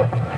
you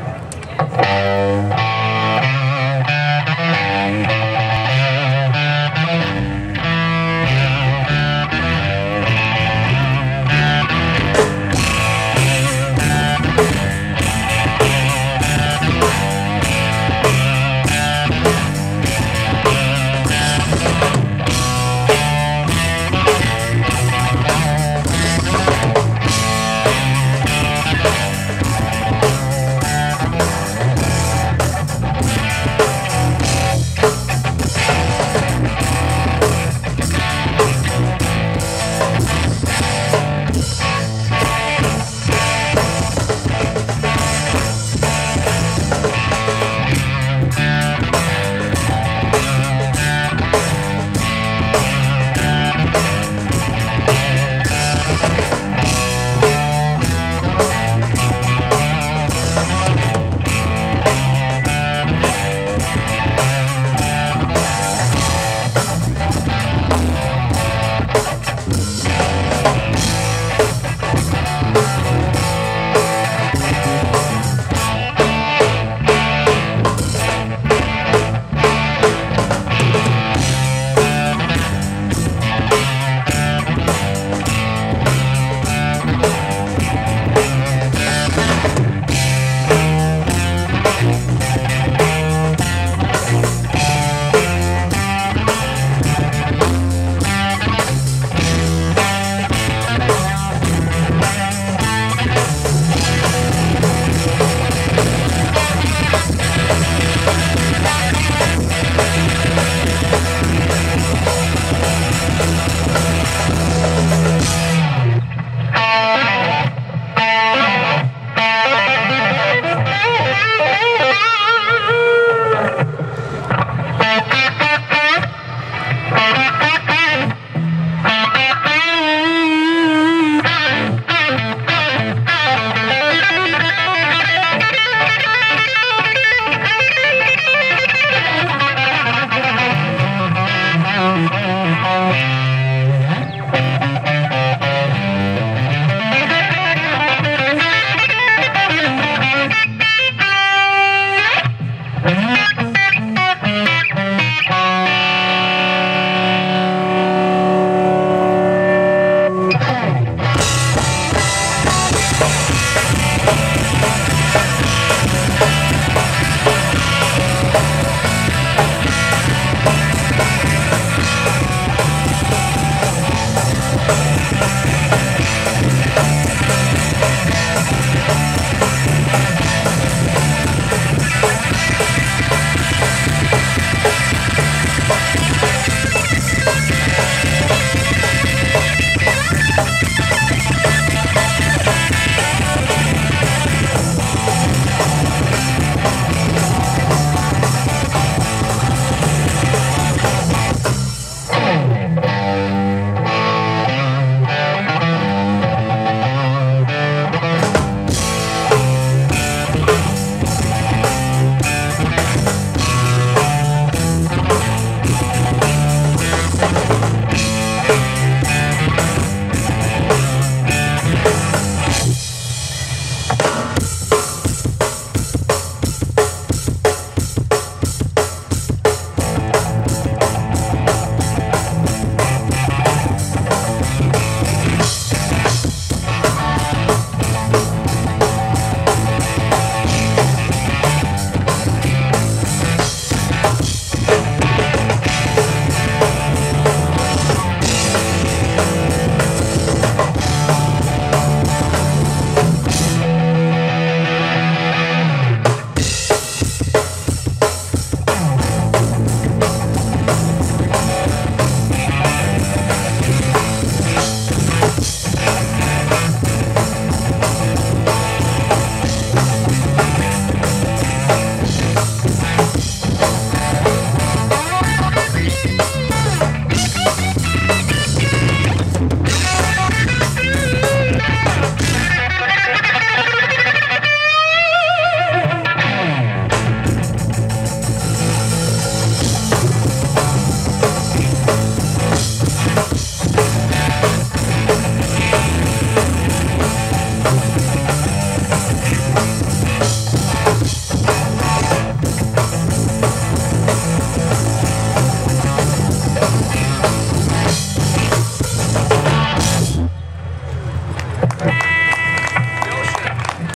Thank you.